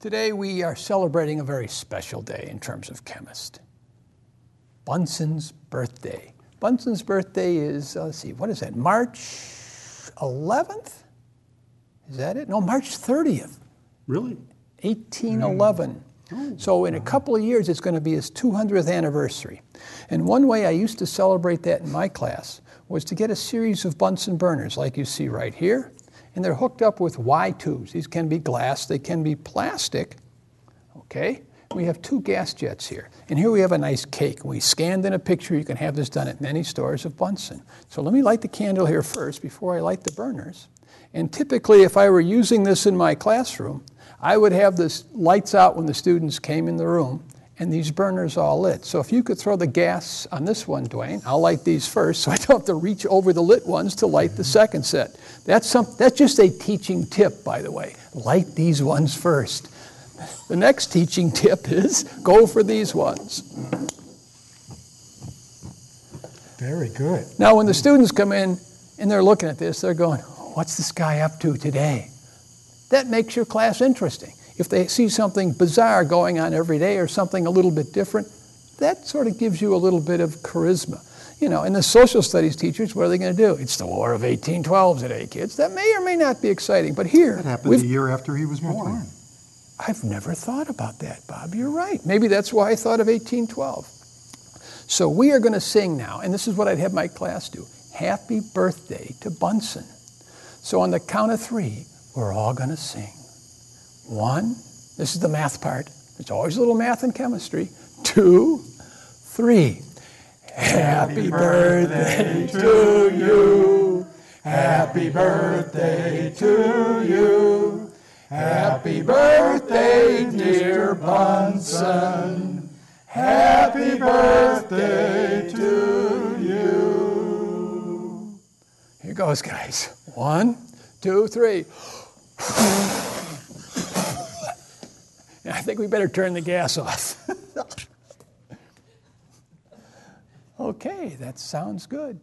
Today we are celebrating a very special day in terms of chemist. Bunsen's birthday. Bunsen's birthday is, uh, let's see, what is that, March 11th? Is that it? No, March 30th. Really? 1811. So in a couple of years, it's going to be his 200th anniversary. And one way I used to celebrate that in my class was to get a series of Bunsen burners, like you see right here, and they're hooked up with Y tubes. These can be glass, they can be plastic. Okay? We have two gas jets here. And here we have a nice cake. We scanned in a picture. You can have this done at many stores of Bunsen. So let me light the candle here first before I light the burners. And typically, if I were using this in my classroom, I would have this lights out when the students came in the room and these burners all lit. So if you could throw the gas on this one, Dwayne, I'll light these first so I don't have to reach over the lit ones to light the second set. That's, some, that's just a teaching tip, by the way. Light these ones first. The next teaching tip is go for these ones. Very good. Now, when the students come in and they're looking at this, they're going, What's this guy up to today? That makes your class interesting. If they see something bizarre going on every day or something a little bit different, that sort of gives you a little bit of charisma. You know, and the social studies teachers, what are they going to do? It's the War of 1812 today, kids. That may or may not be exciting, but here. That happened the year after he was born. I've never thought about that, Bob. You're right. Maybe that's why I thought of 1812. So we are going to sing now, and this is what I'd have my class do Happy Birthday to Bunsen. So on the count of three, we're all going to sing. One, this is the math part. There's always a little math in chemistry. Two, three. Happy birthday to you. Happy birthday to you. Happy birthday, dear Bunsen. Happy birthday to you. Here goes, guys. One, two, three. I think we better turn the gas off. okay, that sounds good.